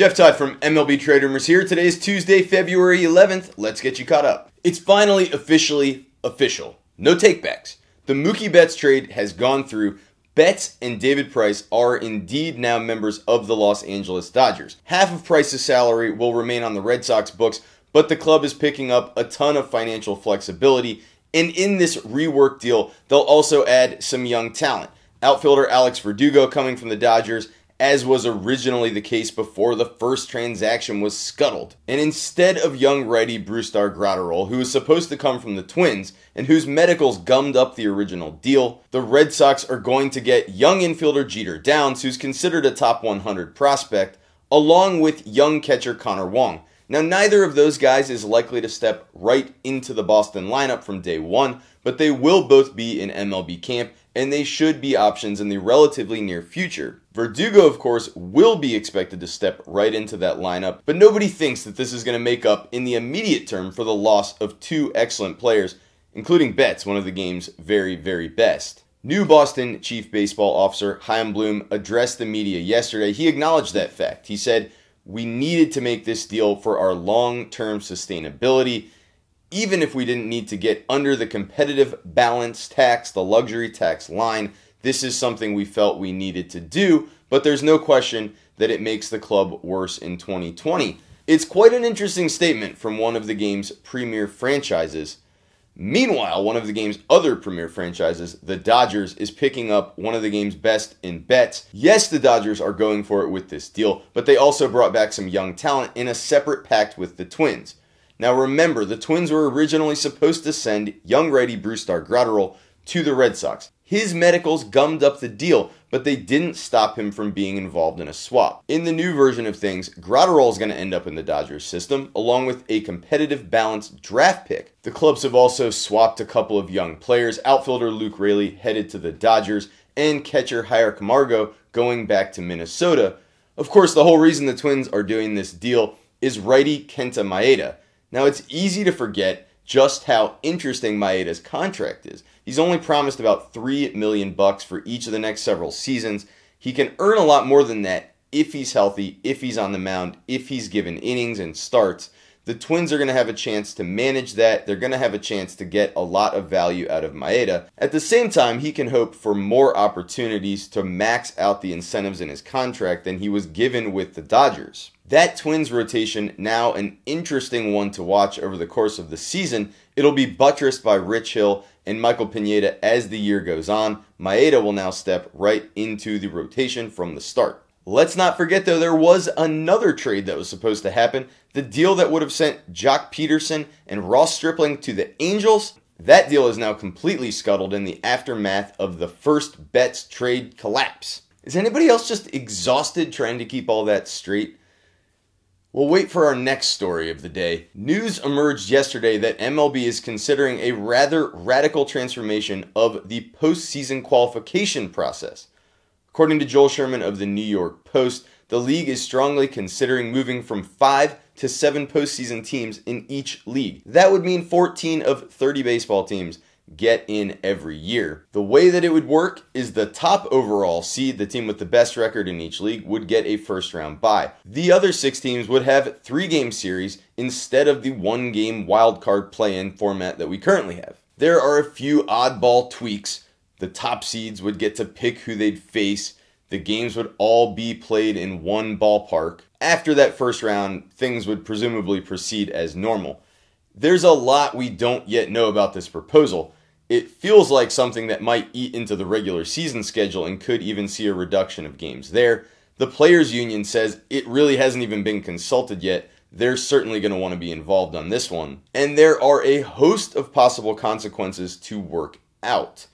Jeff Todd from MLB Trade Rumors here. Today is Tuesday, February 11th. Let's get you caught up. It's finally officially official. No takebacks. The Mookie Betts trade has gone through. Betts and David Price are indeed now members of the Los Angeles Dodgers. Half of Price's salary will remain on the Red Sox books, but the club is picking up a ton of financial flexibility. And in this rework deal, they'll also add some young talent. Outfielder Alex Verdugo coming from the Dodgers as was originally the case before the first transaction was scuttled. And instead of young righty Brusdar Graterol, who was supposed to come from the Twins and whose medicals gummed up the original deal, the Red Sox are going to get young infielder Jeter Downs, who's considered a top 100 prospect, along with young catcher Connor Wong. Now, neither of those guys is likely to step right into the Boston lineup from day one, but they will both be in MLB camp and they should be options in the relatively near future. Verdugo, of course, will be expected to step right into that lineup, but nobody thinks that this is going to make up in the immediate term for the loss of two excellent players, including Betts, one of the game's very, very best. New Boston Chief Baseball Officer Chaim Bloom addressed the media yesterday. He acknowledged that fact. He said, We needed to make this deal for our long term sustainability even if we didn't need to get under the competitive balance tax, the luxury tax line, this is something we felt we needed to do, but there's no question that it makes the club worse in 2020. It's quite an interesting statement from one of the game's premier franchises. Meanwhile, one of the game's other premier franchises, the Dodgers, is picking up one of the game's best in Betts. Yes, the Dodgers are going for it with this deal, but they also brought back some young talent in a separate pact with the Twins. Now remember, the Twins were originally supposed to send young righty Brusdar Graterol to the Red Sox. His medicals gummed up the deal, but they didn't stop him from being involved in a swap. In the new version of things, Graterol is going to end up in the Dodgers system, along with a competitive balanced draft pick. The clubs have also swapped a couple of young players, outfielder Luke Raley headed to the Dodgers, and catcher Jair Camargo going back to Minnesota. Of course, the whole reason the Twins are doing this deal is righty Kenta Maeda. Now it's easy to forget just how interesting Maeda's contract is. He's only promised about 3 million bucks for each of the next several seasons. He can earn a lot more than that if he's healthy, if he's on the mound, if he's given innings and starts. The Twins are going to have a chance to manage that. They're going to have a chance to get a lot of value out of Maeda. At the same time, he can hope for more opportunities to max out the incentives in his contract than he was given with the Dodgers. That Twins rotation, now an interesting one to watch over the course of the season. It'll be buttressed by Rich Hill and Michael Pineda as the year goes on. Maeda will now step right into the rotation from the start. Let's not forget, though, there was another trade that was supposed to happen. The deal that would have sent Joc Pederson and Ross Stripling to the Angels. That deal is now completely scuttled in the aftermath of the first Betts trade collapse. Is anybody else just exhausted trying to keep all that straight? We'll wait for our next story of the day. News emerged yesterday that MLB is considering a rather radical transformation of the postseason qualification process. According to Joel Sherman of the New York Post, the league is strongly considering moving from five to seven postseason teams in each league. That would mean 14 of 30 baseball teams get in every year. The way that it would work is the top overall seed, the team with the best record in each league, would get a first round bye. The other six teams would have three game series instead of the one game wild card play in format that we currently have. There are a few oddball tweaks. The top seeds would get to pick who they'd face. The games would all be played in one ballpark. After that first round, things would presumably proceed as normal. There's a lot we don't yet know about this proposal it feels like something that might eat into the regular season schedule and could even see a reduction of games there. The Players Union says it really hasn't even been consulted yet. They're certainly going to want to be involved on this one. And there are a host of possible consequences to work out.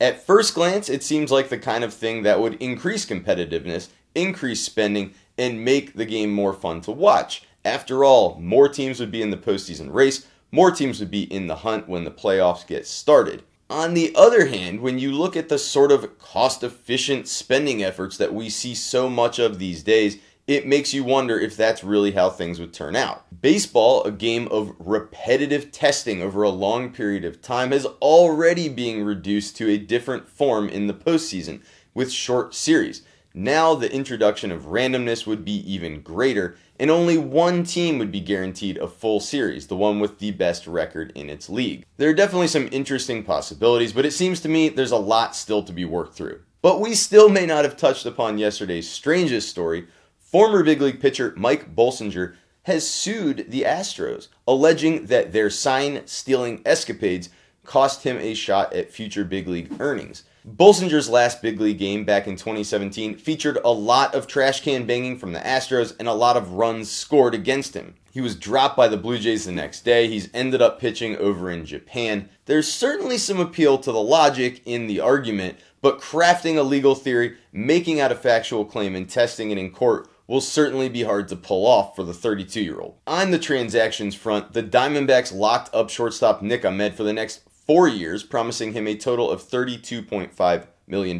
At first glance, it seems like the kind of thing that would increase competitiveness, increase spending, and make the game more fun to watch. After all, more teams would be in the postseason race, more teams would be in the hunt when the playoffs get started. On the other hand, when you look at the sort of cost efficient spending efforts that we see so much of these days, it makes you wonder if that's really how things would turn out. Baseball, a game of repetitive testing over a long period of time, is already being reduced to a different form in the postseason with short series. Now the introduction of randomness would be even greater, and only one team would be guaranteed a full series, the one with the best record in its league. There are definitely some interesting possibilities, but it seems to me there's a lot still to be worked through. But we still may not have touched upon yesterday's strangest story. Former big league pitcher Mike Bolsinger has sued the Astros, alleging that their sign stealing escapades cost him a shot at future big league earnings. Bolsinger's last big league game back in 2017 featured a lot of trash can banging from the Astros and a lot of runs scored against him. He was dropped by the Blue Jays the next day. He's ended up pitching over in Japan. There's certainly some appeal to the logic in the argument, but crafting a legal theory, making out a factual claim, and testing it in court will certainly be hard to pull off for the 32 year old. On the transactions front, the Diamondbacks locked up shortstop Nick Ahmed for the next four years, promising him a total of $32.5 million.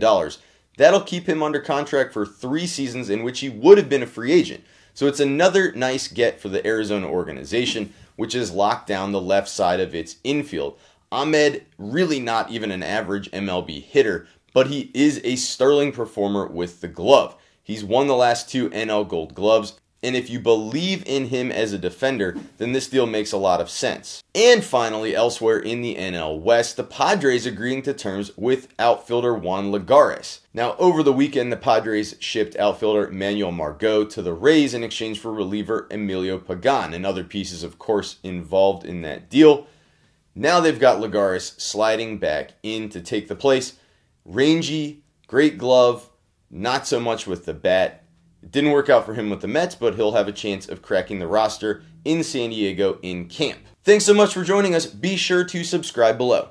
That'll keep him under contract for three seasons in which he would have been a free agent. So it's another nice get for the Arizona organization, which has locked down the left side of its infield. Ahmed, really not even an average MLB hitter, but he is a sterling performer with the glove. He's won the last two NL Gold Gloves, and if you believe in him as a defender, then this deal makes a lot of sense. And finally, elsewhere in the NL West, the Padres agreeing to terms with outfielder Juan Lagares. Now, over the weekend, the Padres shipped outfielder Manuel Margot to the Rays in exchange for reliever Emilio Pagan and other pieces, of course, involved in that deal. Now they've got Lagares sliding back in to take the place. Rangy, great glove, not so much with the bat. It didn't work out for him with the Mets, but he'll have a chance of cracking the roster in San Diego in camp. Thanks so much for joining us. Be sure to subscribe below.